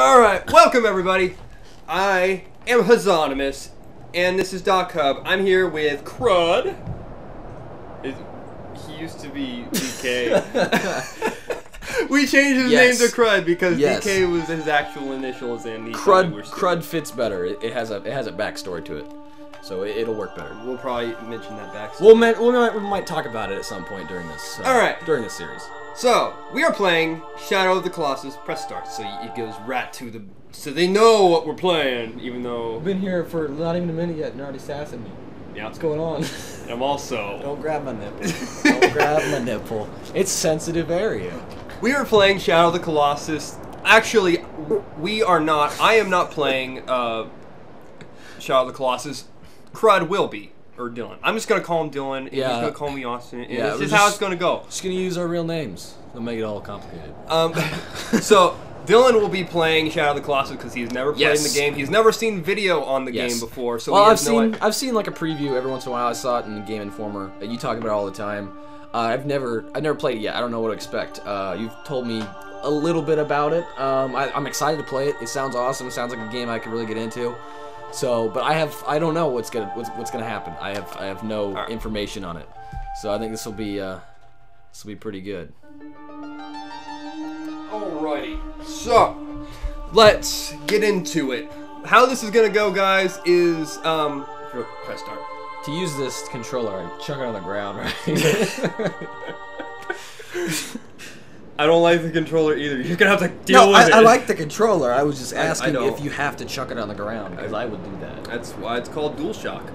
Alright, welcome everybody. I am Hazzanamous, and this is Doc Hub. I'm here with Krud. Is- he used to be DK. we changed his Yes. name to Krud because Yes. DK was his actual initials and he Krud. Krud fits better. It, it has a it has a backstory to it, so it, it'll work better. We'll probably mention that back. We'll we might we might talk about it at some point during this. Uh, All right. During this series. So, we are playing Shadow of the Colossus. Press start, so it goes right to the. So they know what we're playing, even though. been here for not even a minute yet, and you're already sassing me. Yeah, What's going on? I'm also. Don't grab my nipple. Don't grab my nipple. It's sensitive area. We are playing Shadow of the Colossus. Actually, we are not. I am not playing uh, Shadow of the Colossus. Krud will be. Or Dylan. I'm just gonna call him Dylan, and he's Yeah. gonna call me Austin. And Yeah, this is how it's gonna go. Just gonna use our real names. Don't make it all complicated. Um, so, Dylan will be playing Shadow of the Colossus because he's never played in Yes. the game. He's never seen video on the Yes. game before, so well, he I've no seen idea. I've seen like a preview every once in a while. I saw it in Game Informer. You talk about it all the time. Uh, I've never I've never played it yet. I don't know what to expect. Uh, you've told me a little bit about it. Um, I, I'm excited to play it. It sounds awesome. It sounds like a game I could really get into. So, but I have I don't know what's gonna what's, what's gonna happen. I have I have no Alright. information on it. So I think this will be uh, this will be pretty good. Alrighty. So, let's get into it. How this is gonna go, guys, is um. Press start. To use this controller, I chuck it on the ground, right? I don't like the controller either. You're gonna have to deal no, with I, it. I like the controller. I was just I- I asking if you have to chuck it on the ground because I would do that. That's why it's called DualShock.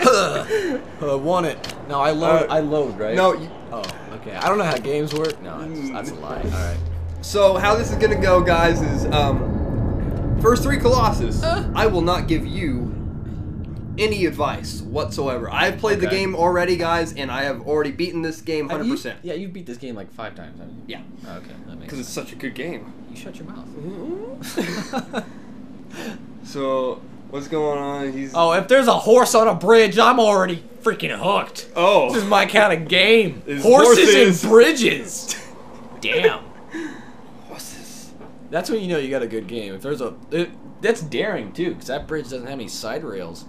uh, want it? No, I load. Uh, I load, right? No. You, Oh, okay. I don't know how games work. No, that's, that's a lie. All right. so how this is gonna go, guys, is um. First three Colossus. Uh. I will not give you any advice whatsoever. I've played the game already, guys, and I have already beaten this game Have hundred you- percent. Yeah, you beat this game like five times, haven't you? Yeah. Oh, okay, that makes Because it's such a good game. You shut your mouth. So what's going on? He's oh, if there's a horse on a bridge, I'm already freaking hooked. oh. This is my kind of game. Horses, horses. and bridges. Damn. Horses. That's when you know you got a good game. If there's a, it, that's daring too, because that bridge doesn't have any side rails.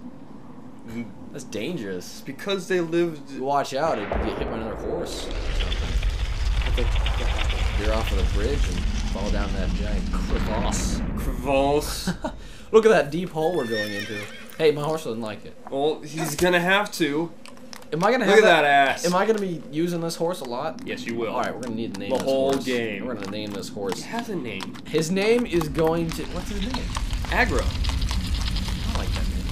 That's dangerous. Because they lived. Watch out, if you get hit by another horse. or something. You're off of the bridge and fall down that giant crevasse. Crevasse. Look at that deep hole we're going into. Hey, my horse doesn't like it. well, he's gonna have to. Am I gonna Look have at that ass. Am I gonna be using this horse a lot? Yes, you will. All right, we're gonna need to name The this whole horse. game. We're gonna name this horse. He has a name. His name is going to. What's his name? Agro. I like that name.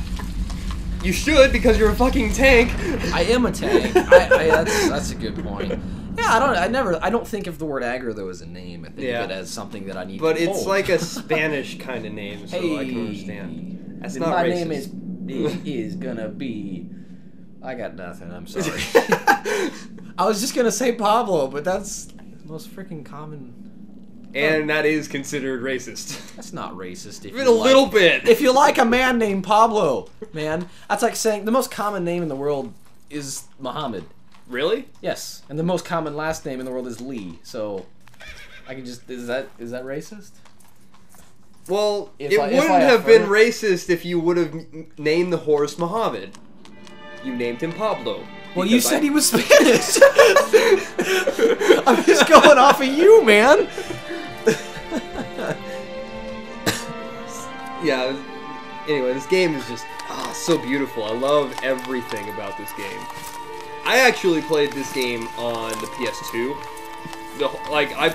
You should because you're a fucking tank. I am a tank. I, I, that's that's a good point. Yeah, I don't. I never. I don't think of the word aggro though as a name. I think Yeah. of it as something that I need. But to it's hold. like a Spanish kind of name, so hey, I can understand. That's not my racist. name is is, is gonna be. I got nothing. I'm sorry. I was just gonna say Pablo, but that's the most freaking common. And that is considered racist. That's not racist. If Even you a like- little bit. If you like a man named Pablo, man, that's like saying the most common name in the world is Muhammad. really? Yes, and the most common last name in the world is Lee. So, I can just is that is that racist? Well, If it I- wouldn't have been affirm- racist if you would have named the horse Muhammad. You named him Pablo. Well, you said I- he was Spanish. I'm just going off of you, man. Yeah. Anyway, this game is just ah, so beautiful. I love everything about this game. I actually played this game on the PS2. The like I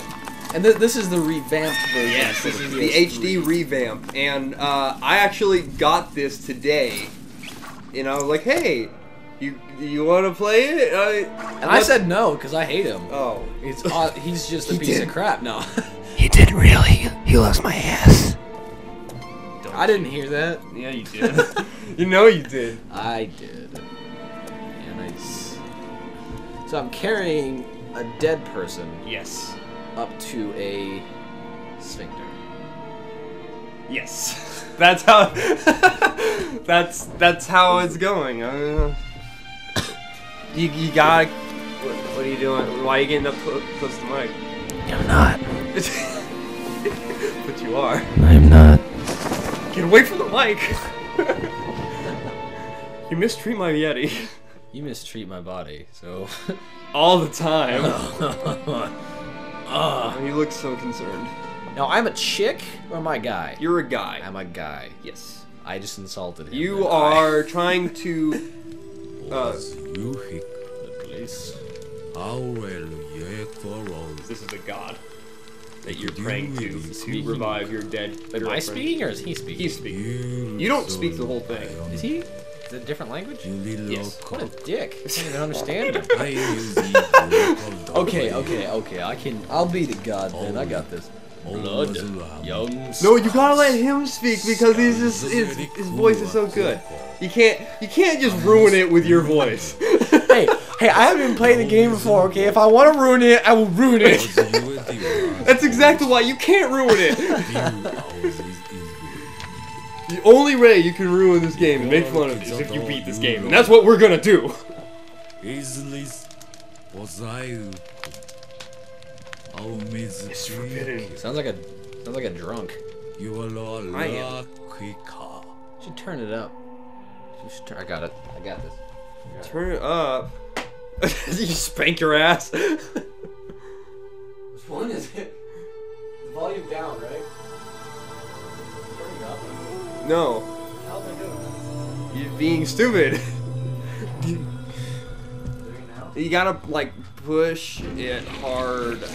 And th- this is the revamped version. yes, this is PS3. the HD revamp, and uh, I actually got this today. And I was like, hey, you you want to play it? I, And I said no because I hate him. oh, It's uh, he's just a He piece did. of crap. No, He did really. He loves my ass. I didn't hear that. yeah, you did. you know you did. I did. Yeah, nice. So I'm carrying a dead person Yes, up to a sphincter. yes. That's how. that's that's how it's going. Uh, you you gotta. What, what are you doing? Why are you getting up close to the mic? I'm not. but you you are. I'm not. Get away from the mic! you mistreat my Yeti You mistreat my body, so. all the time. Ah. you look so concerned. now, I'm a chick or am I a guy? You're a guy. I'm a guy. yes. I just insulted him. You didn't I? are trying to. Uh, Yuhik, Please. Aurel Yekforon. this is a god that you're praying to to revive your dead. Am I speaking or is he speaking? He's speaking. You don't speak the whole thing. Is he? Is it a different language? Yes. What a dick. I can't even understand him. okay, Okay, okay, okay. I can. I'll be the god then. I got this. Blood, young. No, you gotta let him speak because he's just his, his voice is so good. You can't you can't just ruin it with your voice. hey, hey! I haven't even played the game before. Okay, if I want to ruin it, I will ruin it. That's exactly why you can't ruin it. The only way you can ruin this game and make fun of it is if you beat this game, and that's what we're gonna do. Islis It's forbidden. sounds like a sounds like a drunk. You are I am. la quicker. Should turn it up. Should turn, I got it. I got this. Turn it up. you spank your ass. One is it? The volume down, right? Turning up. no, How am I doing? you're being stupid. You gotta like push it hard.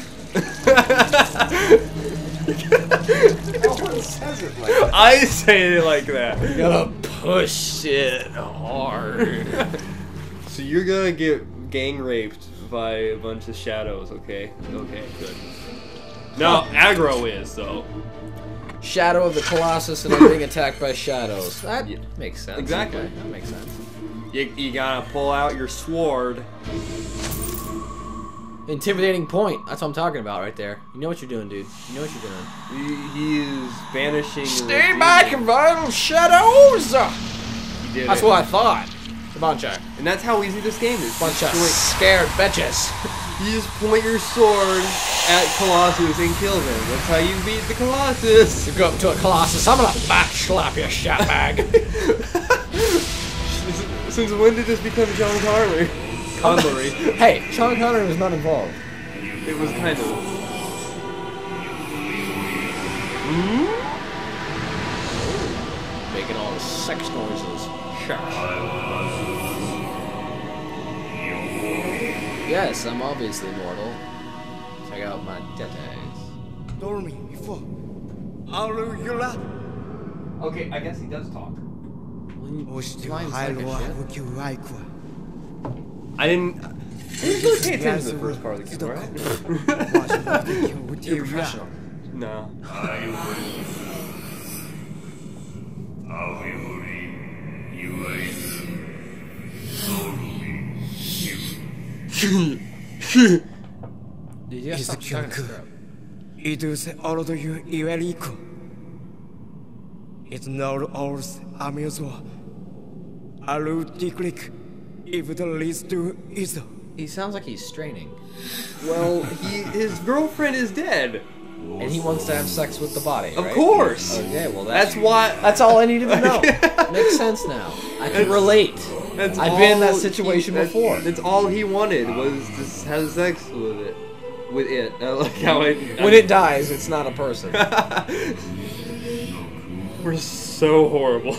No one says it like that. I say it like that. You gotta push it hard. So you're gonna get gang raped by a bunch of shadows, okay? Okay, good. No, Agro is though. Shadow of the Colossus and I'm being attacked by shadows. That Yeah. makes sense. Exactly. Okay, that makes sense. You, you gotta pull out your sword. Intimidating point. That's what I'm talking about right there. You know what you're doing, dude. You know what you're doing. He, he is banishing. the Stay back, vile shadows! He did That's it. what I thought. A bunch of, And that's how easy this game is. bunch of Just point- scared bitches. you just point your sword at Colossus and kill them. That's how you beat the Colossus. You go up to a Colossus, I'm gonna back slap you, shitbag. Since when did this become John Connery? Connery. hey, Sean Connery was not involved. It was kind of. Hmm? Making all the sex noises. Yes, I'm obviously mortal. Check out my details. Dormi, before. Alula. Okay, I guess he does talk. I didn't. I didn't really pay attention to the first part of the game, right? You're professional. No. Is Kyunku. It is all of you, Iweriko. It's not all Amizo. Alu click, If the least to is. He sounds like he's straining. Well, he, his girlfriend is dead. And he wants to have sex with the body. Of right? course. Okay, well that's, that's why. That's all I needed to know. Makes sense now. I can relate. That's I've been in that situation he- before. That's all he wanted was to have sex with it. With it. I like how I. When it dies, it's not a person. We're so horrible.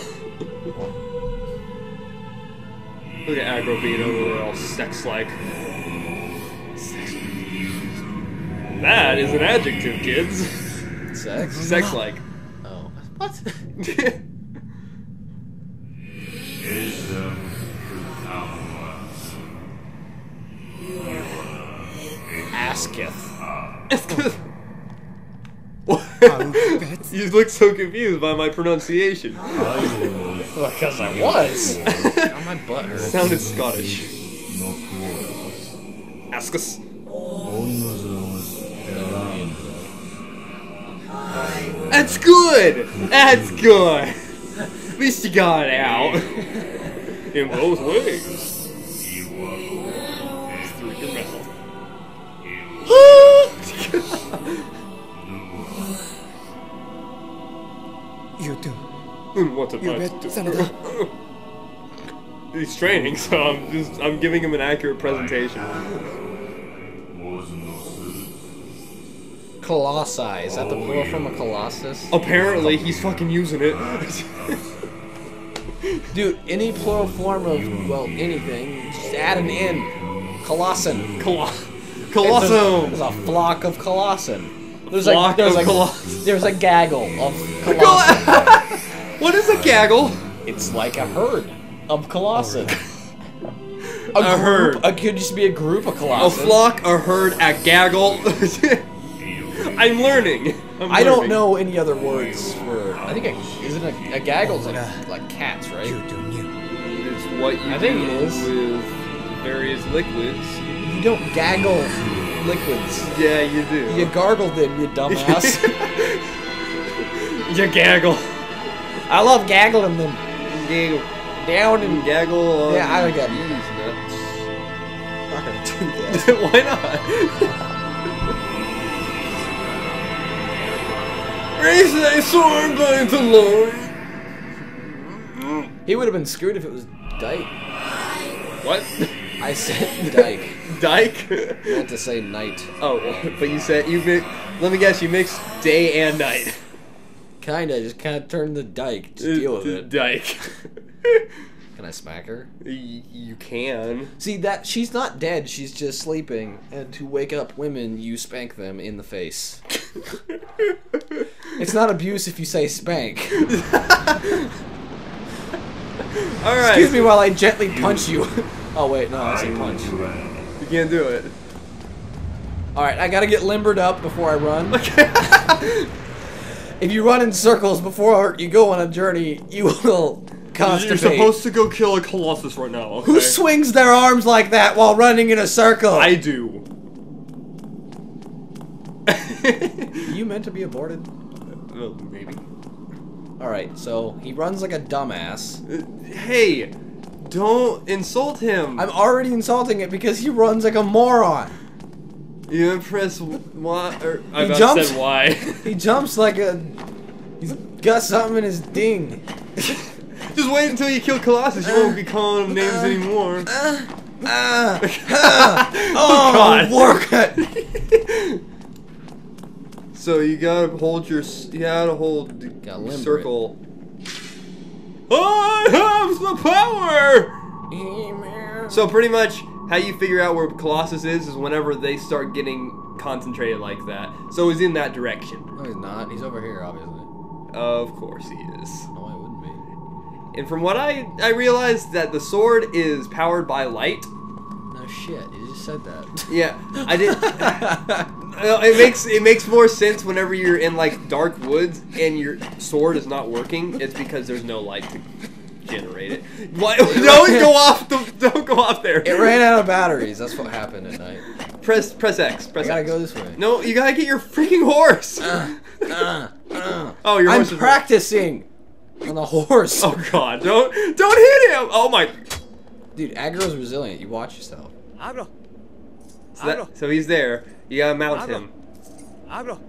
Look at Agro being over there all sex like. That is an adjective, kids. Sex? Sex like. Oh. What? Asketh. you look so confused by my pronunciation. Because I was. oh, my butt hurts. Sounded Scottish. Ask us. That's good. That's good. At least you got it out. In both ways. you do? Hmm, What's it You like bet, to- Senator. He's training, so I'm just I'm giving him an accurate presentation. Colossi. Is that the plural from a colossus? Apparently, he's fucking using it. Dude, any plural form of, well, anything, just add an N. Colossan. Colo- There's, Colossum. there's a flock of Colossan. There's flock a, there's of a, Coloss- There's a gaggle of Colossan. what is a gaggle? it's like a herd of Colossan. A, A group, herd. A, could just be a group of colossum. A flock, a herd, a gaggle. I'm learning. I'm I don't know any other words for. I think a, is it a, a gaggle's like like cats, right? You do new. It's what you I think do it is. with various liquids. You don't gaggle liquids. Yeah, you do. You gargle them, you dumbass. You gaggle. I love gaggling them Gaggle. down and. Gaggle on Yeah, I got it. these I'm not gonna do that. nuts. Why not? Raise thy sword by the Lord. He would have been screwed if it was Dyke. What? I said Dyke. Dyke? Meant to say Knight. oh, but you said you mix. Let me guess. You mix day and night. Kinda, just kinda turn the Dyke. Just uh, deal with it. Dyke. Can I smack her? Y- you can. See that she's not dead. She's just sleeping. And to wake up women, you spank them in the face. It's not abuse if you say spank. All right. Excuse me while I gently punch you. oh wait, no, I said punch. Uh, Can't do it. All right, I gotta get limbered up before I run. if you run in circles before you go on a journey, you will constipate. You're supposed to go kill a colossus right now. Okay? Who swings their arms like that while running in a circle? I do. you meant to be aborted? well, maybe. All right, so he runs like a dumbass. Uh, Hey, don't insult him. I'm already insulting it because he runs like a moron. You press Y or I He about jumps. said Y. He jumps like a. He's got something in his ding. Just wait until you kill Colossus. You won't be calling him names anymore. Ah, ah, oh, God. work it. So you gotta hold your. s- You gotta hold Gotta limber circle. I have the power. So pretty much, how you figure out where Colossus is is whenever they start getting concentrated like that. So he's in that direction. No, he's not. He's over here, obviously. Of course he is. No, he wouldn't be. And from what I I realized that the sword is powered by light. No shit. You just said that. Yeah, I did. It makes it makes more sense whenever you're in like dark woods and your sword is not working. It's because there's no light to generate it. Why? Don't go off the. Don't go off there. It ran out of batteries. That's what happened at night. Press press X. Press I gotta X. go this way. No, you gotta get your freaking horse. Uh, uh. oh, your I'm horse is practicing on the horse. Oh God! Don't don't hit him! Oh my! Dude, Agro's resilient. You watch yourself. Abro. So, that, so he's there. You gotta mount him. Abro.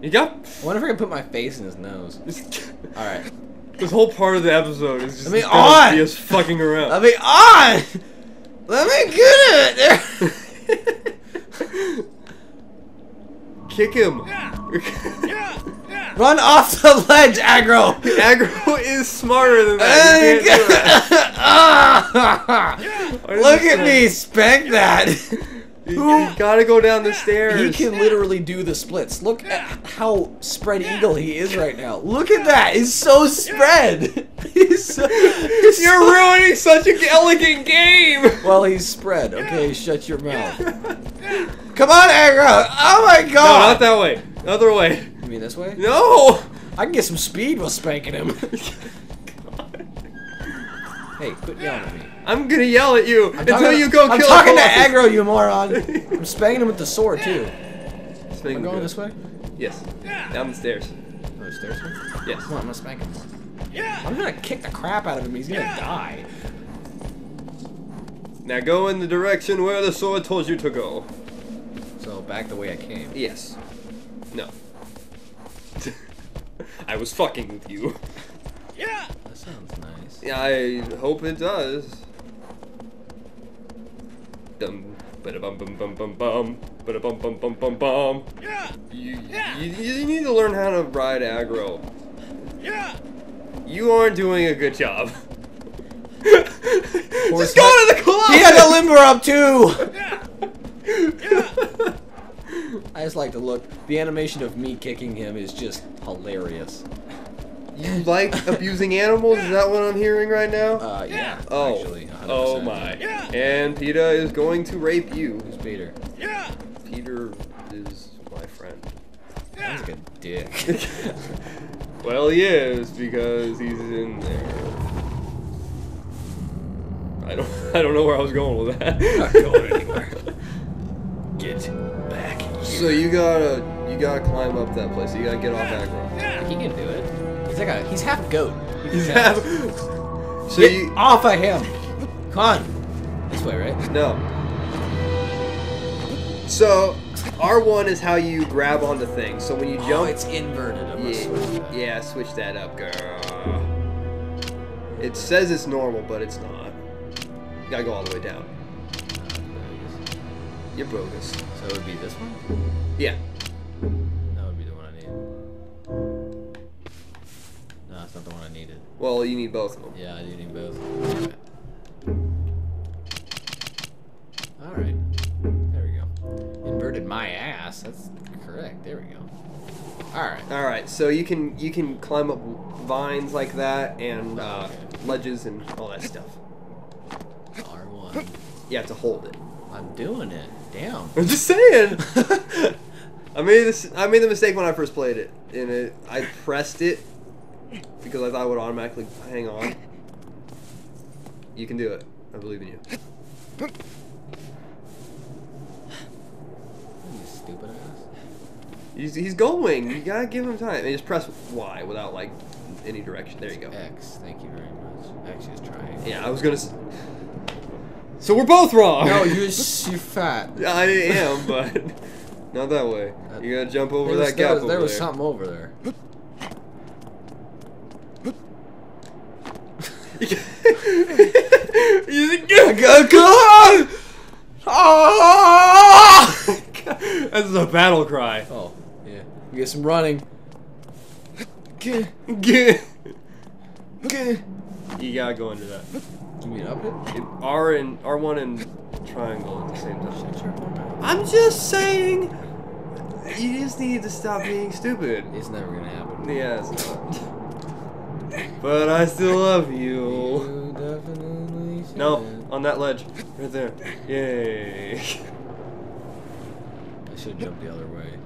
You got. I wonder if I can put my face in his nose. All right. This whole part of the episode is just Let me gonna on! be us fucking around. Let me on. Let me get it. Kick him. Run off the ledge, Agro. Agro is smarter than that. You can't do that. Ah! Why does Look at me, spank that. You, gotta go down the stairs. He can literally do the splits. Look at how spread eagle he is right now. Look at that. He's so spread. He's so, he's You're so- ruining such an elegant game. Well, he's spread. Okay, shut your mouth. Come on, Agro. Oh my god. No, not that way. Other way. You mean this way? No. I can get some speed while spanking him. hey, quit yelling at me. I'm gonna yell at you I'm until you go kill him! I'm kill talking to a colossus. Agro, you moron. I'm spanking him with the sword too. Speaking I'm going good. this way. Yes. Down the stairs. Oh, the stairs way? Yes. Come on, I'm gonna spank him. I'm gonna kick the crap out of him. He's gonna die. Now go in the direction where the sword told you to go. So back the way I came. Yes. No. I was fucking with you. Yeah. That sounds nice. Yeah, I hope it does. Dum, bada bum bum bum bum bum, bada bum bum bum bum bum. Yeah! You, Yeah. you, you need to learn how to ride Agro. Yeah! You aren't doing a good job. Just go to the club. He had a limber up too! Yeah! I just like to look. The animation of me kicking him is just hilarious. You like abusing animals? Is that what I'm hearing right now? Uh, yeah. oh. Actually, 100%. oh my. Yeah. And PETA is going to rape you. Who's Peter? Yeah! Peter is my friend. Sounds like a dick. Well, he is because he's in there. I don't. I don't know where I was going with that. Not going anywhere. Get back here. So you gotta, you gotta climb up that place. You gotta get off that ground. He can do it. He's like a. He's half goat. He's Yeah. half. So Get you off of him. Come on. This way, right? no. So R1 is how you grab onto things. So when you Oh, jump, it's inverted. I'm gonna switch yeah, yeah, switch that up, girl. It says it's normal, but it's not. You gotta go all the way down. Uh, You're bogus. So it would be this one? Yeah. It's not the one I needed. Well, you need both of them. Yeah, I do need both. Alright. There we go. Inverted my ass. That's correct. There we go. Alright. All right, so you can you can climb up vines like that and uh, ledges and all that stuff. R1. You have to hold it. I'm doing it. Damn. I'm just saying. I made this. I made the mistake when I first played it, and it I pressed it because I thought it would automatically hang on. You can do it. I believe in you. You stupid ass. He's, he's going. You gotta give him time. And just press Y without like any direction. There you go. X. Thank you very much. X is trying. Yeah, I was gonna. S- so we're both wrong. No, you're, you're fat. Yeah, I am, but not that way. You gotta jump over was, that there gap was, over there was there. something over there. On! That's a battle cry. Oh, yeah. You get some running. You gotta go into that. You mean up it? It- R and R1 and triangle at the same time. I'm just saying. You just need to stop being stupid. It's never gonna happen. Yeah, it's not. But I still love you. You. No, on that ledge, right there. Yay! I should jump the other way.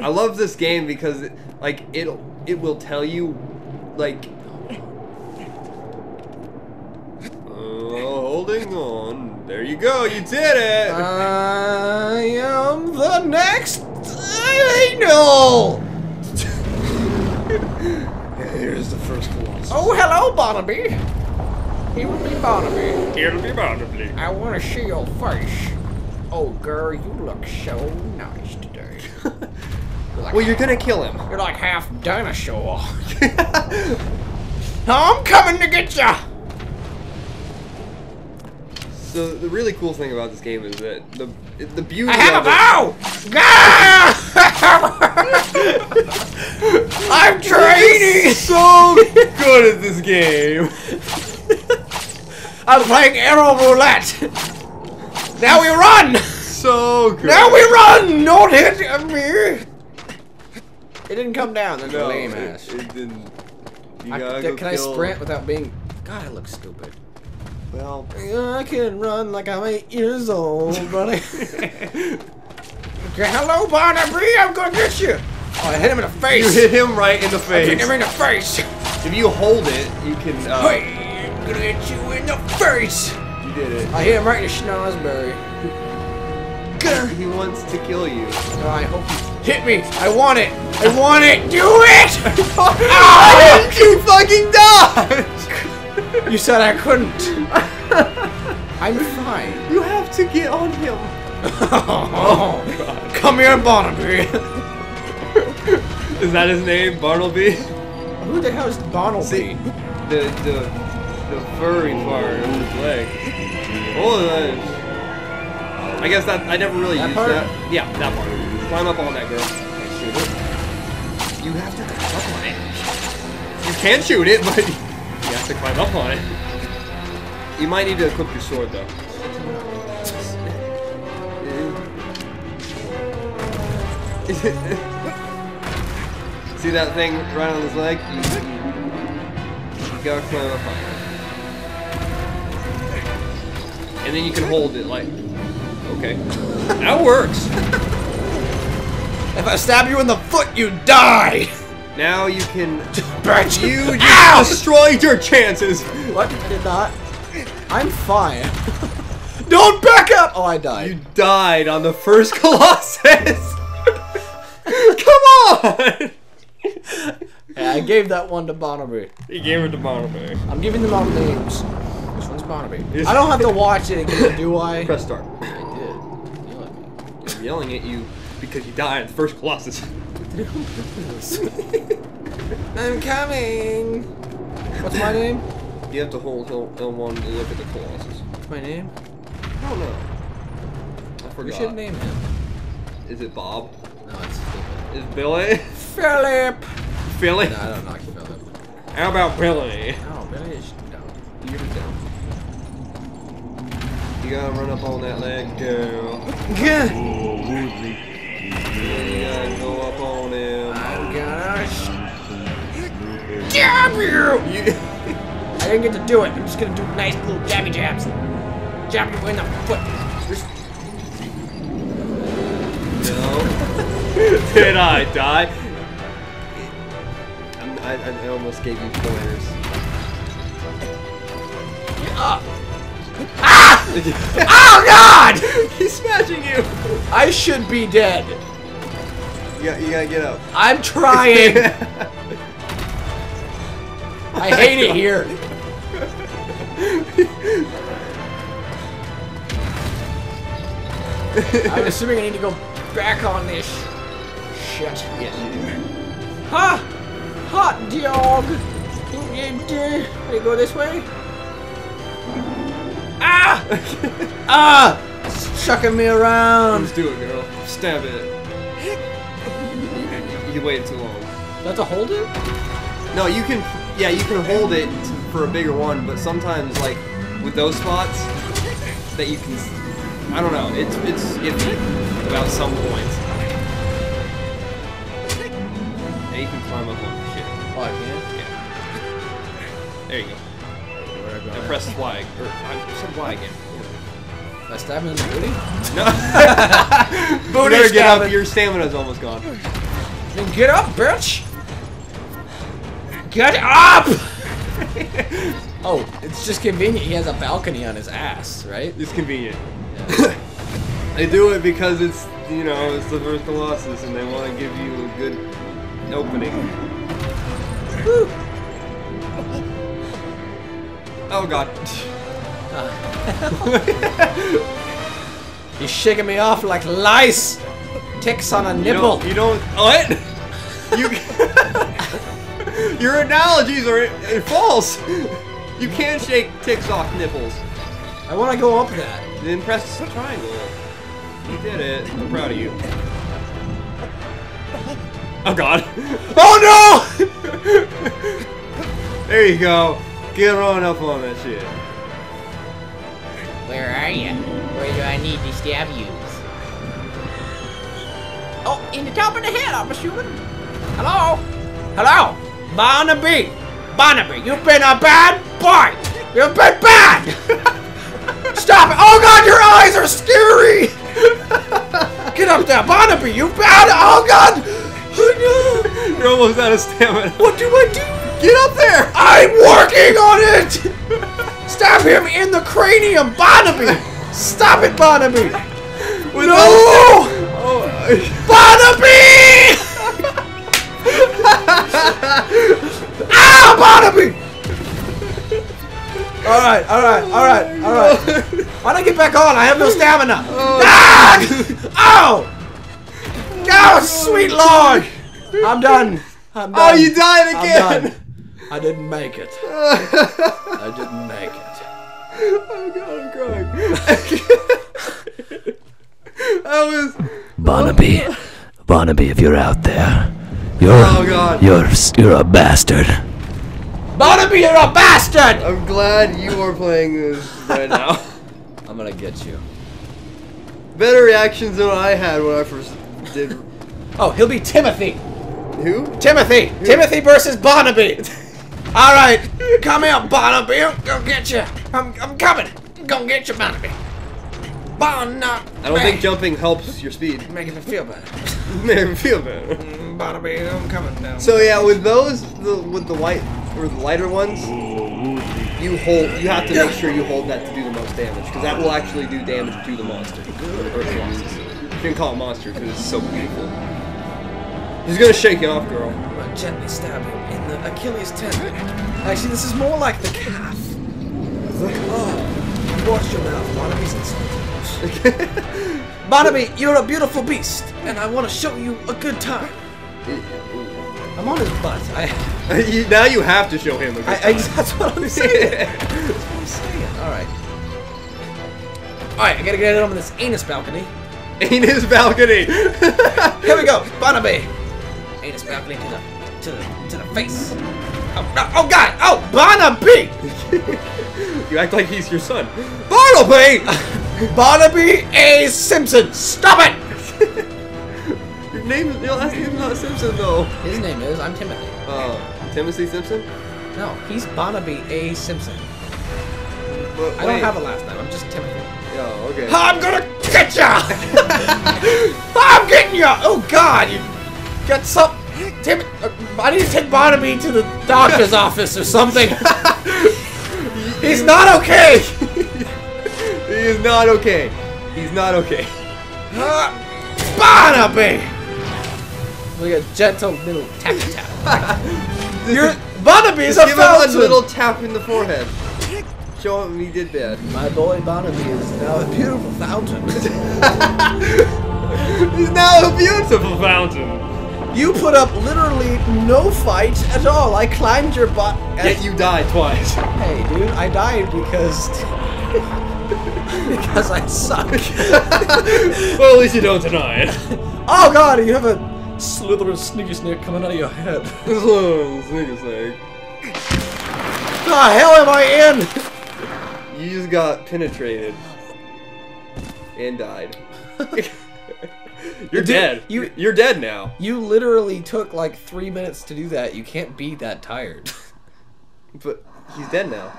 I love this game because, it, like, it it will tell you, like, oh, holding on. There you go. You did it. I am the next anal. Here's the first. Oh, hello, Barnaby. It will be Barnaby. It'll be Barnaby. I want to see your face. Oh, girl, you look so nice today. You're like, Well, you're gonna kill him. you're like half dinosaur. I'm coming to get ya. So the really cool thing about this game is that the the beauty I have of a bow. I'm training. so good at this game. I'm playing arrow roulette. Now we run. So good. Now we run. Don't hit me. It didn't come down. That's No, lame it, ass. it didn't. You I- can I sprint without being? God, I look stupid. Well, I can run like I'm eight years old, but I... okay, hello, Barnaby, I'm gonna get you. Oh, I hit him in the face! you hit him right in the I face. hit him in the face. If you hold it, you can. Uh, Hey, I'm gonna hit you in the face. You did it. I hit him right in the schnozberry. He wants to kill you. No, I hope you hit me. I want it. I want it. Do it. Why didn't you fucking die? You said I couldn't. I'm fine. you have to get on him. Oh, come here, Barnaby. Is that his name, Bartleby? Who the hell is Bartleby? See, the the the furry part of his leg. Oh, that is- I guess that I never really That used part? that. Yeah, that part. Climb up on that girl. Shoot it. You have to climb up on it. You can shoot it, but you have to climb up on it. You might need to equip your sword though. See that thing right on his leg? You, you, you gotta climb up on it. And then you can hold it like. Okay. That works! If I stab you in the foot, you die! Now you can. Bitch! You Ow! just destroyed your chances! What? I did not. I'm fine. Don't back up! Oh, I died. You died on the first Colossus! Come on! Yeah, I gave that one to Barnaby. He gave it to Barnaby. I'm giving them all names. This one's Barnaby. I don't have to watch it again, do I? Press start. I did. You let me. I'm yelling at you because you died on the first Colossus. I'm coming! What's my name? You have to hold L- L1 to look at the Colossus. What's my name? I don't know. I We forgot. should name him. Is it Bob? No, it's Philip. Is Billy? Philip! Philly? No, I don't like Philip. How about Billy? No, Billy is down. You're down. You gotta run up on that leg, girl. Yeah. Oh, you gotta go up on him. I'm gonna stab you! You, I didn't get to do it. I'm just gonna do nice little jabby jabs. Jab you in the foot. Just- no. Did I die? I'm- I, I, I almost gave you pointers. Ah! Ah! Oh God! He's smashing you! I should be dead. You, got, you gotta get up. I'm trying. I hate it here. I'm assuming I need to go back on this shit. yes, you do. Ha! Hot dog! Can you go this way? Ah! ah! It's chucking me around. Let's do it, girl. Stab it. You, you waited too long. Do I have to hold it? No, you can. Yeah, you can hold it for a bigger one, but sometimes, like with those spots, that you can. I don't know. It's it's iffy about some points. And you can climb up on the shit. Oh, I can? Yeah. There you go. Where I go? And press Y. Or I said Y again. Did I stab him in the booty? No. you Booty better get up. stabbing. Your stamina's almost gone. Then get up, bitch! Get up! oh, it's just convenient. He has a balcony on his ass, right? It's convenient. they do it because it's you know it's the first Colossus, and they want to give you a good opening. Woo. Oh god. He's shaking me off like lice. Ticks on a You nipple. don't. You don't. What? You. Your analogies are false. You can't shake ticks off nipples. I want to go up that. Then press the triangle. You did it. I'm proud of you. Oh god. Oh no! there you go. Get on up on that shit. Where are you? Where do I need to stab you? Oh, in the top of the head, I'm assuming. Hello? Hello? Barnaby! Barnaby, you've been a bad boy! You've been bad! Stop it! Oh god, your eyes are scary! Get up there, Barnaby, you bad! Oh god! Oh no! You're almost out of stamina. What do I do? Get up there! I'm working on it! Stab him in the cranium, Barnaby! Stop it, Barnaby! With No! Oh, Barnaby! ah, Barnaby! Alright, alright, alright, alright. Why don't I get back on? I have no stamina. Ah! Oh! Oh, sweet lord! I'm done. I'm done. Oh, you died I'm again. done. I didn't make it. I didn't make it. Oh god, I'm crying. that was. Barnaby, Barnaby, if you're out there, you're Oh god. you're you're a bastard. Barnaby, you're a bastard! I'm glad you are playing this right now. I'm gonna get you. Better reactions than I had when I first did. Oh, he'll be Timothy. Who? Timothy. Timothy versus Barnaby. All right, come here, Barnaby. I'm gonna get you. I'm, I'm coming. I'm gonna get you, Barnaby. I don't think jumping helps your speed. Making me feel better. Made me feel better. Mm, Barnaby, I'm coming down. So yeah, with those, the, with the white or the lighter ones, you hold. You have to make sure you hold that to do the most damage, because that will actually do damage to the monster. Or the. You can call it monster because it's so beautiful. He's gonna shake you off, girl. I gently stab him in the Achilles tendon. Actually, this is more like the calf. The Oh, watch your mouth, Barnaby's insulting. Barnaby, you're a beautiful beast, and I want to show you a good time. I'm on his butt. I, You- now you have to show him a good I, I that's what I'm saying. that's what I'm saying. All right. All right, I gotta get it on this anus balcony. His balcony. Here we go, Barnaby. Anus balcony to the to the to the face. Oh, no, oh God! Oh, Barnaby! you act like he's your son. Bartleby! Barnaby A. Simpson. Stop it! your name, your last name's not Simpson though. His name is. I'm Timothy. Uh, Timothy Simpson. No, he's Barnaby A. Simpson. But I don't have a last name. I'm just Timothy. Oh, okay. I'm gonna get ya! I'm getting ya! Oh God! You got some. Tim, uh, I need to take Barnaby to the doctor's office or something. He's not okay. He is not okay. He's not okay. Barnaby. We got gentle little tap tap. You're Barnaby's Just a give him a little tap in the forehead. Show him he did bad. My boy Barnaby is now a beautiful fountain. He's now a beautiful fountain. you put up literally no fight at all. I climbed your butt. Yet you died twice. Hey, dude, I died because because I suck. well, at least you don't deny it. oh God, you have a slithery sneaky snake coming out of your head. Oh, sneaky snake. the hell am I in? You just got penetrated and died. You're Dude, dead. you- you're dead now. You literally took like three minutes to do that. You can't be that tired. But he's dead now.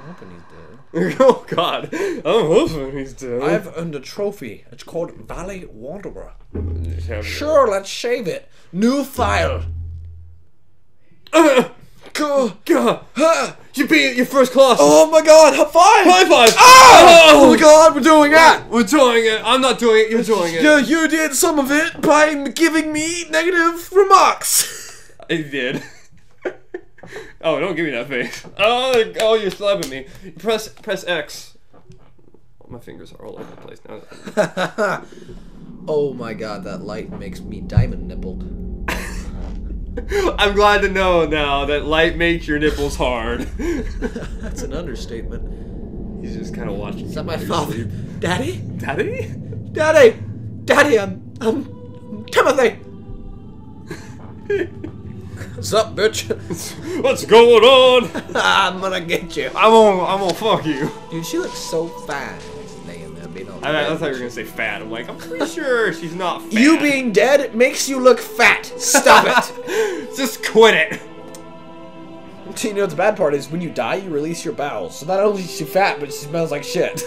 I'm hoping he's dead. oh God. I'm hoping he's dead. I've earned a trophy. It's called Valley Wanderer. Sure. Let's shave it. New file. God. God. You beat your first class. Oh my god, high five! High five! Ah! Oh, oh my god, we're doing it! We're doing it. I'm not doing it. You're doing it. Yeah, you did some of it by giving me negative remarks. I did. oh, don't give me that face. Oh, oh, you're slapping me. Press, press X. My fingers are all over the place now. oh my god, that light makes me diamond nippled. I'm glad to know now that light makes your nipples hard. That's an understatement. He's just kind of watching. Is that my father? Daddy? Daddy? Daddy! Daddy, I'm. I'm. Timothy! What's up, bitch? What's going on? I'm gonna get you. I'm gonna, I'm gonna fuck you. Dude, she looks so fine. Laying there being I, I thought you were gonna say fat. I'm like, I'm pretty sure she's not fat. You being dead makes you look fat. Stop it. Just quit it. you know, the bad part is when you die, you release your bowels. So not only is she fat, but she smells like shit.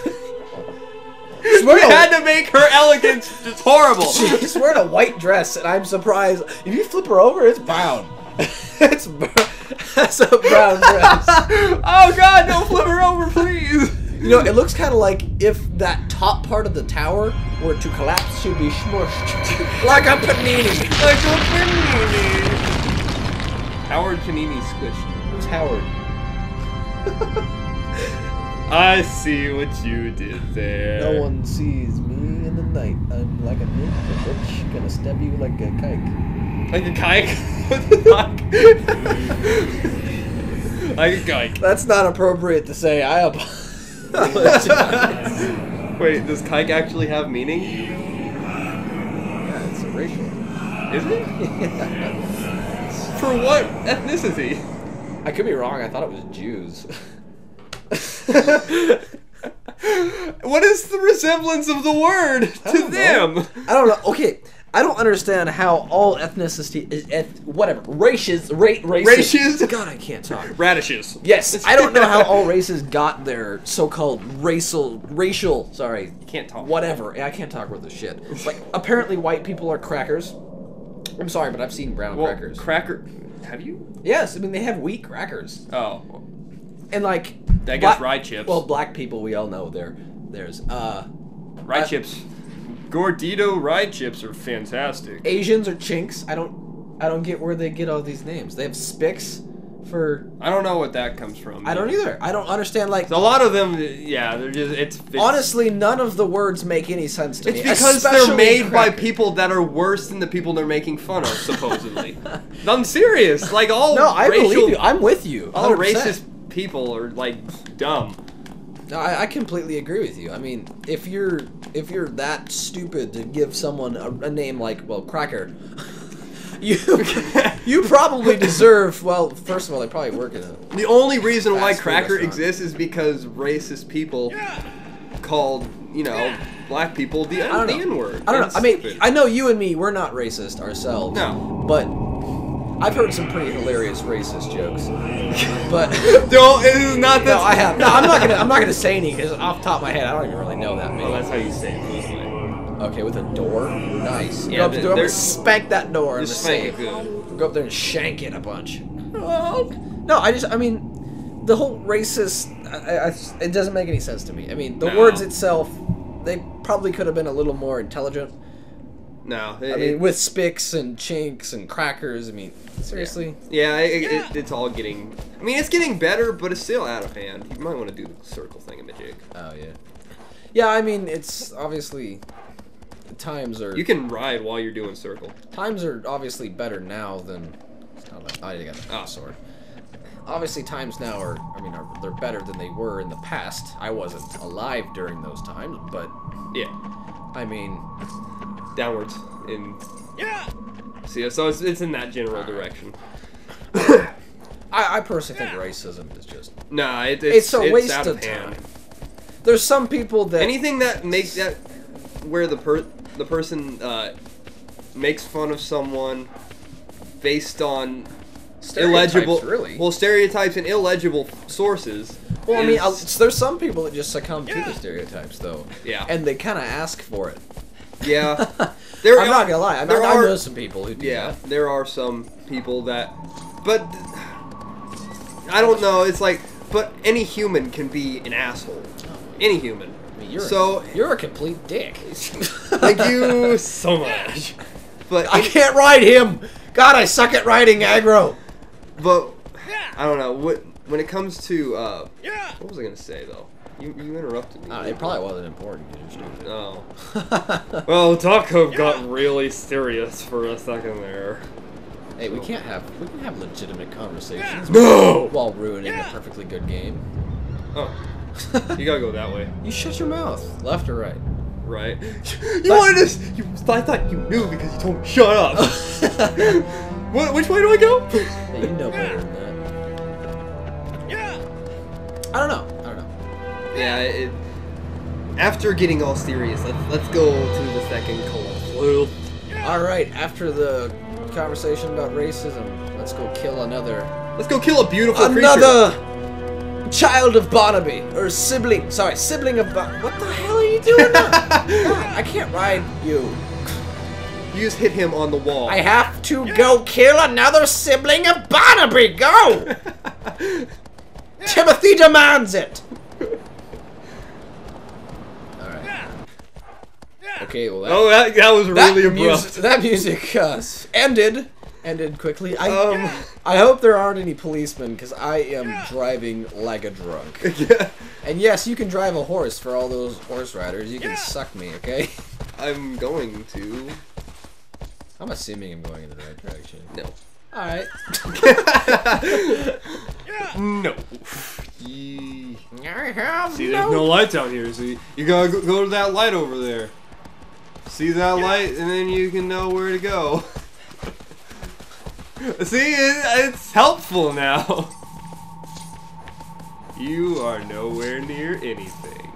We had to make her elegance just horrible. she's wearing a white dress, and I'm surprised. If you flip her over, it's brown. it's br- that's a brown dress. oh God, don't flip her over, please. You know, it looks kind of like if that top part of the tower were to collapse, she'd be smushed like a panini. Like a panini. Howard Panini squished. Who's Howard? I see what you did there. No one sees me in the night. I'm like a ninja bitch, gonna stab you like a kike. Like a kike? What the fuck? like a kayak. That's not appropriate to say. I apologize. Wait, does kike actually have meaning? yeah, it's a racial. Is it? For what ethnicity? I could be wrong. I thought it was Jews. What is the resemblance of the word to them? know. I don't know. Okay, I don't understand how all ethnicity is eth- whatever races ra- races. Races? God, I can't talk. Radishes. Yes, I don't know how all races got their so-called racial racial. Sorry, You can't talk. whatever. I can't talk with this shit. Like apparently white people are crackers. I'm sorry, but I've seen brown Well, crackers. cracker. Have you? yes, I mean they have wheat crackers. Oh, And like I guess rye chips. Well, black people we all know there. There's uh rye I- chips. Gardetto rye chips are fantastic. Asians or chinks. I don't I don't get where they get all these names. They have Spix for I don't know what that comes from. I don't either. I don't understand like A lot of them, yeah, they're just it's, it's honestly none of the words make any sense to It's me. It's because they're made by people that are worse than the people they're making fun of, supposedly. I'm serious. Like all No, I racial, believe you. I'm with you. all 100%. racist people are like dumb. No, I, I completely agree with you. I mean, if you're if you're that stupid to give someone a, a name like well cracker, you you probably deserve. Well, first of all, they probably work in a The only reason why cracker restaurant. exists is because racist people called, you know, black people the, I don't the know. N-word. I don't know. I mean. I know you and me, we're not racist ourselves. No. But I've heard some pretty hilarious racist jokes. But Don't, it is not that. no, I have. No, I'm not gonna. I'm not gonna say any because off the top of my head, I don't even really know that many. Well, that's how you say it this. Okay, with a door. Nice. Yeah, go up to the door. I'm gonna spank that door. in Just spank it good. Go up there and shank it a bunch. Oh. No, I just. I mean, the whole racist. I, I, it doesn't make any sense to me. I mean, the No. words itself, they probably could have been a little more intelligent. No, it, I mean, it- with spicks and chinks and crackers. I mean, seriously. yeah, it, it, it's all getting. I mean, it's getting better, but it's still out of hand. You might want to do the circle thing in the jig. Oh yeah. Yeah, I mean, it's obviously times are You can ride while you're doing circle. times are obviously better now than. It's not like, oh, I got a Oh. sword. Obviously, times now are. I mean, are, they're better than they were in the past. I wasn't alive during those times, but Yeah, I mean, downwards in. Yeah. See, so it's, it's in that general direction. I, I personally think racism is just. Nah, it, it's, It's a waste out of of hand. time. There's some people that. Anything that makes that where the per the person uh, makes fun of someone based on Stereotypes, illegible, really. well, stereotypes and illegible sources. Well, I mean, I'll- there's some people that just succumb to the stereotypes, though. Yeah. And they kind of ask for it. Yeah, there I'm not gonna lie. I, there I are- know some people who do Yeah, that. there are some people that, but I don't know. It's like, but any human can be an asshole. Any human. I mean, you're so a, you're a complete dick. thank you so much. But I can't ride him. God, I suck at riding Agro. But I don't know what when it comes to uh, what was I gonna say though? You, you interrupted me. Uh, it probably wasn't important because you're stupid. No. Well, Dahkhub got really serious for a second there. hey, we can't have we can have legitimate conversations No. while ruining a perfectly good game. Oh, you gotta go that way, You shut your mouth, left or right. right? You wanted us. You, I thought you knew because you told me shut up. what, which way do I go? Hey, you know better than that. Yeah. I don't know. Yeah. It, after getting all serious, let's let's go to the second colossus. All right, after the conversation about racism, let's go kill another Let's go kill a beautiful creature. another child of Barnabey or sibling. Sorry, sibling of Bar- What the hell are you doing? God, I can't ride you. You just hit him on the wall. I have to go kill another sibling of Barnabey. Go. Timothy demands it. All right. Okay, well that, oh, that, that was that really music, abrupt. that music uh, ended. Ended quickly. I Um, I hope there aren't any policemen because I am driving like a drunk. yeah, And yes, you can drive a horse for all those horse riders. You can suck me, okay? I'm going to. I'm assuming I'm going in the right direction. No. All right. No. I have See, there's no lights out here, so you, you gotta go, go to that light over there. See that light, and then you can know where to go. See, it, it's helpful now. You are nowhere near anything.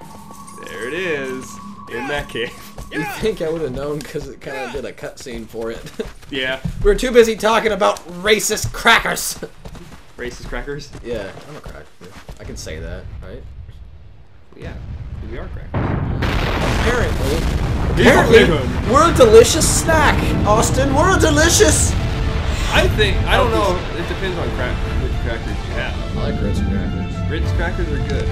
There it is, in that cave. You think I would have known because it kind of did a cutscene for it. Yeah. we were too busy talking about racist crackers. Racist crackers? yeah, I'm a cracker. I can say that, right? Yeah. We are crackers. Apparently. Apparently. Apparently, we're a delicious snack, Austin. We're a delicious. I think, I don't know, it depends on crack, which crackers you have. I like Ritz crackers. Ritz crackers are good.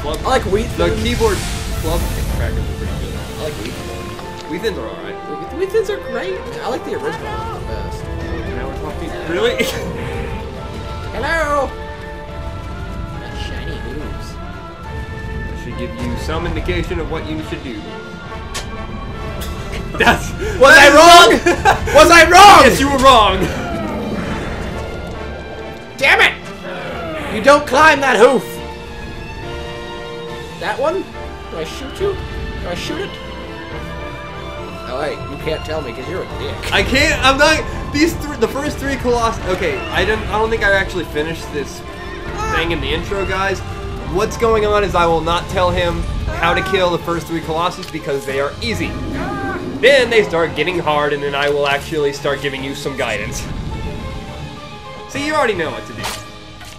Club, I like wheat. the Thins. Keebler club crackers are pretty good. I like wheat. Thins. Wheat thins are alright. The Wheat thins are great. I like the original ones the best. Now we're talking. Really? Hello. That shiny hooves. should give you some indication of what you should do. That's. Was I wrong? Was I wrong? Yes, you were wrong. Damn it! You don't climb that hoof. That one? Do I shoot you? Do I shoot it? Oh wait, you can't tell me because you're a dick. I can't. I'm not. These three. The first three Colossus. Okay, I didn't. I don't think I actually finished this thing in the intro, guys. What's going on is I will not tell him how to kill the first three Colossus because they are easy. Then they start getting hard, and then I will actually start giving you some guidance. See, you already know what to do.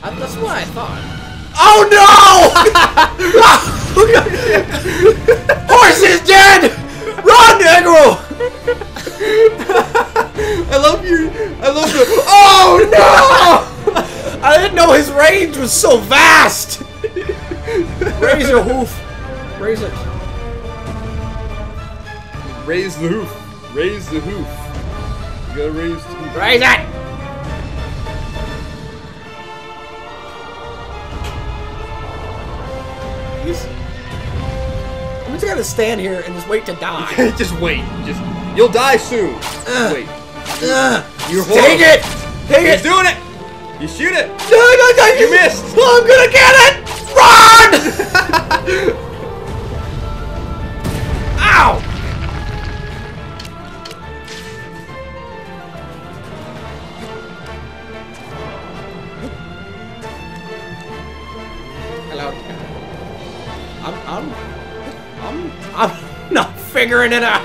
Uh, that's what I thought. Oh no! Horse is dead! Run, Negro! I love you. I love the. Oh no! I didn't know his range was so vast! Raise your hoof. Raise it. Raise the hoof. Raise the hoof. You gotta raise the hoof. Raise it! He's... I'm just gonna stand here and just wait to die. just wait. Just. You'll die soon. Just uh, wait. Ugh. You're Take horrible. it! Take He's it! doing it. You shoot it. You missed. I'm gonna get it! Run! figuring it out.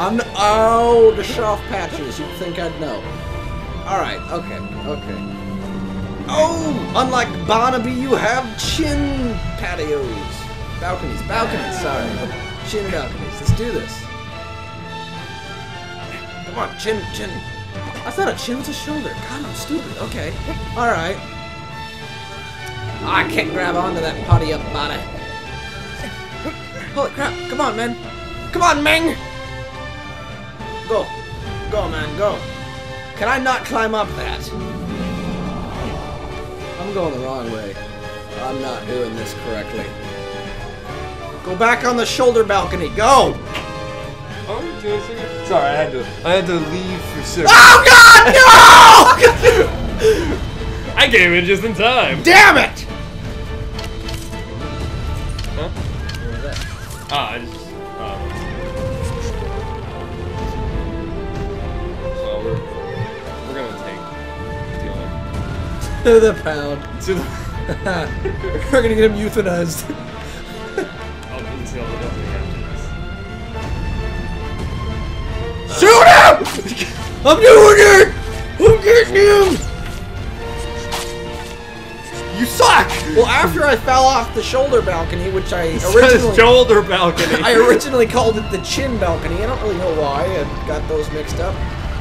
I'm oh the soft patches. You'd think I'd know. All right. Okay. Okay. Oh, unlike Barnabey, you have chin patios, balconies, balconies. Sorry, chin balconies. Let's do this. Come on, chin, chin. I thought a chin was a shoulder. God, I'm stupid. Okay. All right. I can't grab onto that potty up body. Holy crap! Come on, man. Come on, Ming. Go, go, man, go. Can I not climb up that? I'm going the wrong way. I'm not doing this correctly. Go back on the shoulder balcony. Go! Oh? Sorry, I had to. I had to leave for six. Oh God, no! I came in just in time. Damn it! Ah, I just. Um, well, we're we're gonna take To the pound. to the. We're gonna get him euthanized. I'll until definitely after this. Shoot him! I'm doing it! I'm getting him! Suck. Well, after I fell off the shoulder balcony, which I originally shoulder balcony. I originally called it the chin balcony. I don't really know why I got those mixed up.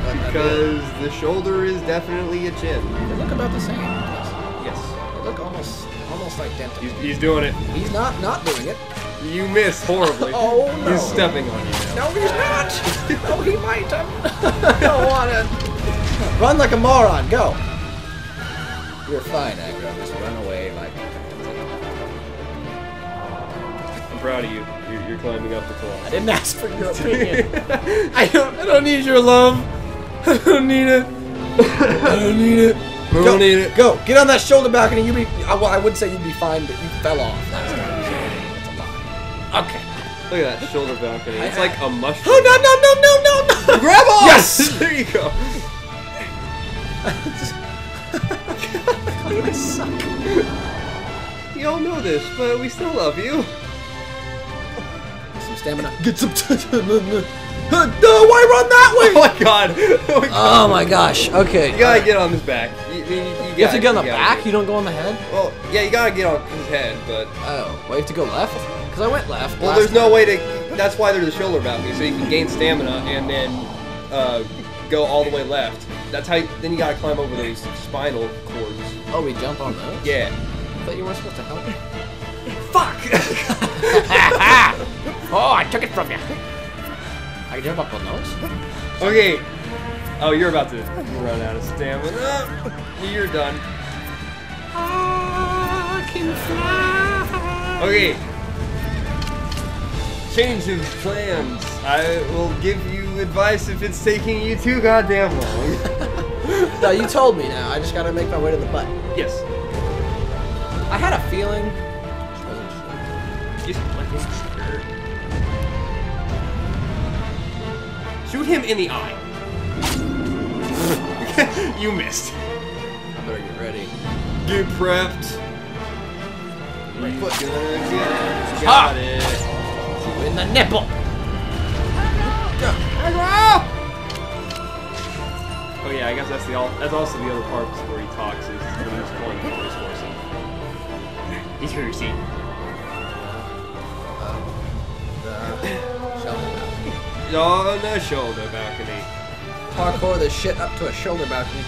but because the shoulder is definitely a chin. they look about the same. Yes. Yes. They look almost almost identical. He's, he's doing it. He's not not doing it. You missed horribly. Oh, no. He's stepping on you now. No, he's not. no, he might. I don't want it. Run like a moron. Go. You're fine, Agro. Just run away like. I'm proud of you. You're, you're climbing up the I didn't ask for your opinion. I don't. I don't need your love. I don't need it. I don't need it. I don't need it. Go. Get on that shoulder balcony. You be. I, well, I would say you'd be fine, but you fell off. That's. That's a lie. Okay. Look at that shoulder balcony. It's like a mushroom. Oh no no no no no no! Grab on! Yes. there you go. I suck. You all know this, but we still love you. Some stamina. Get some. no, why run that Oh way? my god. Oh my, god. Oh my gosh. Okay. You gotta get on his back. You, you, you, You have to get on the gotta back. get- You don't go on the head. Well, yeah, you gotta get on his head, but Oh, well, you have to go left. Cause I went left. well, last there's no way to. That's why there's a shoulder balcony, so you can gain stamina and then uh, go all the way left. That's how. You, then you gotta climb over those spinal cords. Oh, we jump on those. Yeah. I thought you weren't supposed to help me. Fuck. Oh, I took it from you. I can jump up on those. okay. Oh, you're about to run out of stamina. You're done. I can fly. Okay. Change of plans. I will give you advice if it's taking you too goddamn long. No, you told me now. I just gotta make my way to the butt. yes. I had a feeling. Just let sure. Shoot him in the eye. you missed. I better get ready. Get prepped. Right foot. Gonna. Ha! Got it. Shoot in the nipple. Oh yeah, I guess that's the al- that's also the other part where he talks is when he's pulling for his horsey. He's here, see. The shoulder balcony. On the shoulder balcony. Parkour the shit up to a shoulder balcony.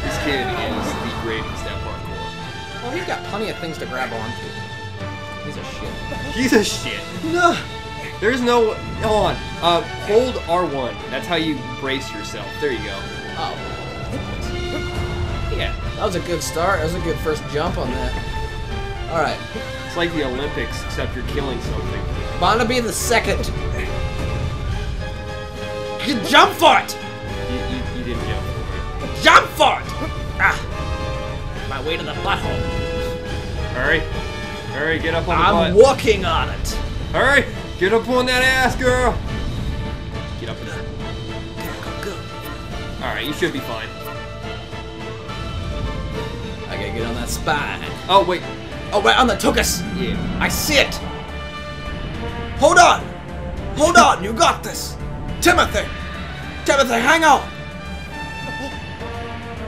This kid is the greatest at parkour. Well, he's got plenty of things to grab onto. He's a shit. He's a shit. No. There's no. Hold on. Uh, hold R1. That's how you brace yourself. There you go. Oh. Yeah. That was a good start. That was a good first jump on that. Alright. It's like the Olympics, except you're killing something. Barnabey the second. You jump for it! You, you, you didn't jump for it. Jump for it! Ah. My way to the butthole. Hurry. Hurry, get up on the I'm walking on it. Hurry! Get up on that ass, girl! Alright, you should be fine. I gotta get on that spine. Oh, wait. Oh, right on the tuchus. Yeah. I see it. Hold on. Hold on. You got this. Timothy. Timothy, hang on.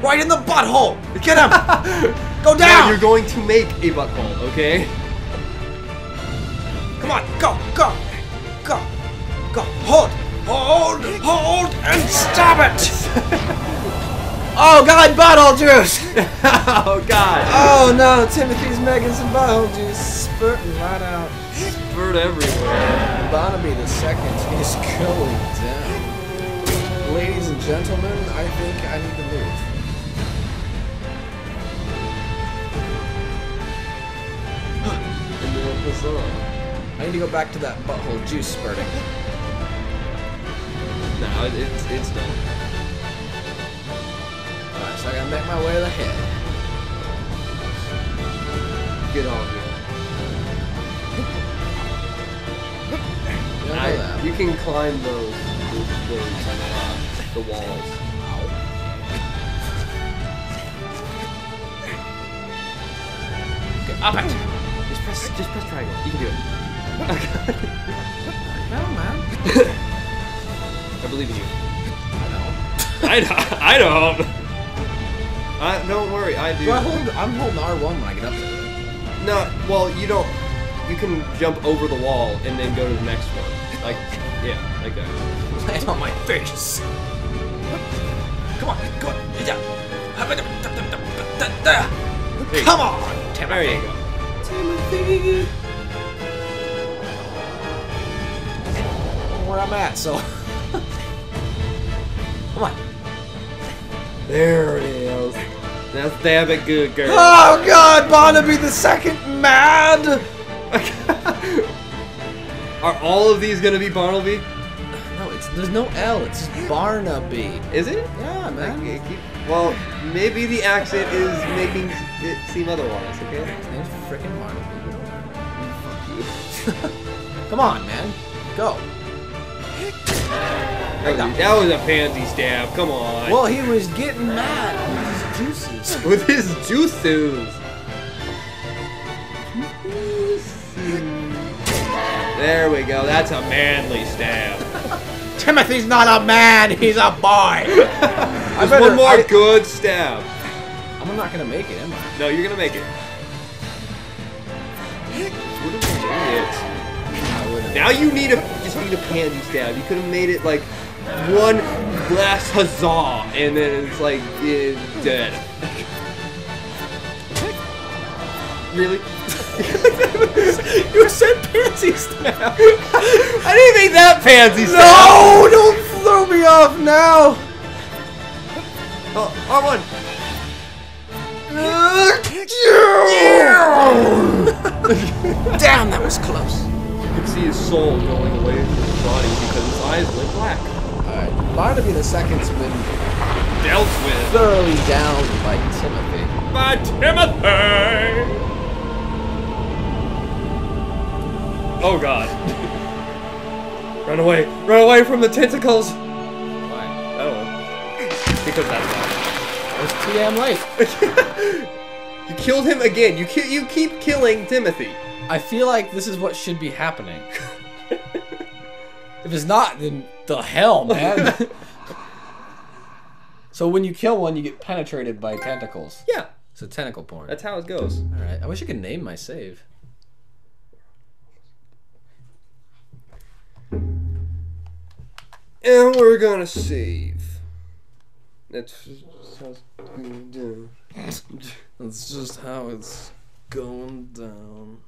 Right in the butthole. Get him. Go down. you're going to make a butthole, okay? Come on. Go. Go. Go. Go. Hold. Hold. Hold. And stop it. oh, God. Butthole juice. oh, God. Oh, no. Timothy's making some butthole juice. Spurting right out. Bird everywhere. Barnabey the second is going down. Ladies and gentlemen, I think I need to move. And then what's up? I need to go back to that butthole juice spurting. No, it's, it's done. Alright, so I gotta make my way to the head. Get on here. You I, you can climb those, those, those uh, the walls. Okay, up it! Just press, just press triangle. You can do it. No, man. I believe in you. I know. I don't. I don't. I, don't worry, I do. Do I hold, I'm holding R1 when I get up there. No, well, you don't. You can jump over the wall and then go to the next one. Like, yeah, like that. Land on my face. Come on, go on. Yeah. There Come go. on, There you go. Timothy. Where I'm at, so. Come on. There it is. Now stab it good, girl. Oh God, Barnabey the second, mad. Are all of these gonna be Barnabey? No, it's there's no L. It's just Barnabey. Is it? Yeah, man. Okay, keep- well, maybe the accent is making it seem otherwise. Okay. His name's freaking Barnabey. Fuck you. Come on, man. Go. That was, that was a pansy stab. Come on. Well, he was getting mad with his juices. with his juices. There we go. That's a manly stab. Timothy's not a man. He's a boy. There's better- one more I- good stab. I'm not gonna make it, am I? No, you're gonna make it. Would have made it. I wouldn't. Now you need a just need a pansy stab. You could have made it like one last huzzah, and then it's like it's dead. Really? You said pansy stab. I didn't make that pansy stab. No! Don't throw me off now. Oh, R1. Damn, that was close. You can see his soul going away from his body because his eyes went black. Alright, Barnabey the second's been Dealt with thoroughly down by Timothy. by Timothy. Oh God! Run away! Run away from the tentacles! Why? Oh, because that's why. It's too damn late. You killed him again. You ki- you keep killing Timothy. I feel like this is what should be happening. if it's not, then the hell, man. so when you kill one, you get penetrated by tentacles. Yeah, So tentacle porn. that's how it goes. All right. I wish I could name my save. And we're gonna save. That's just how it's gonna do. That's just how it's going down.